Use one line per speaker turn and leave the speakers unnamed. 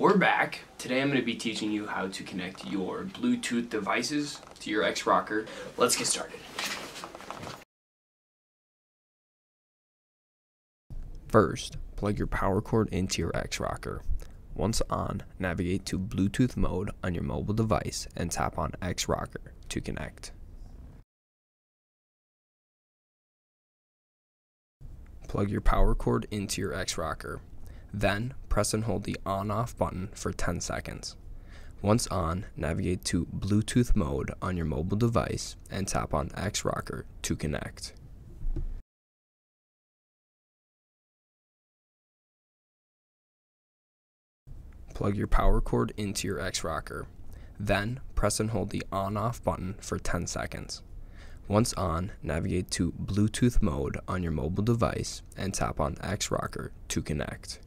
We're back. Today I'm going to be teaching you how to connect your Bluetooth devices to your X-Rocker. Let's get started.
First, plug your power cord into your X-Rocker. Once on, navigate to Bluetooth mode on your mobile device and tap on X-Rocker to connect. Plug your power cord into your X-Rocker. Then, press and hold the on-off button for 10 seconds. Once on, navigate to Bluetooth mode on your mobile device and tap on X-Rocker to connect. Plug your power cord into your X-Rocker. Then, press and hold the on-off button for 10 seconds. Once on, navigate to Bluetooth mode on your mobile device and tap on X-Rocker to connect.